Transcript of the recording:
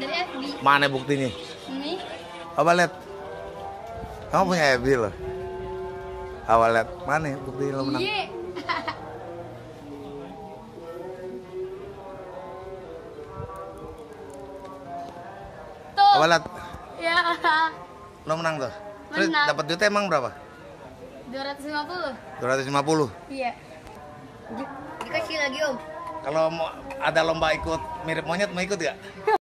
dari FB. Mana buktinya? Ini Apa lihat? Kamu punya FB loh. Apa lihat? Mana ya bukti lo menang? Iya. Tuh. Apa lihat? Ya. Lo menang tuh. Terus Menang. dapat duitnya emang berapa? 250. 250. Iya. Dikasih lagi om. Kalau mau ada lomba ikut mirip monyet mau ikut gak?